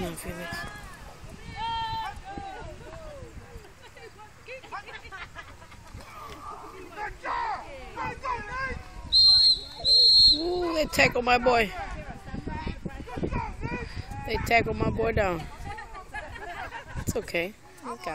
Come on, Felix. Ooh, they tackle my boy. They tackle my boy down. It's okay. I got it.